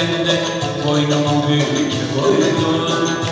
bende Boynuma büyük boynuma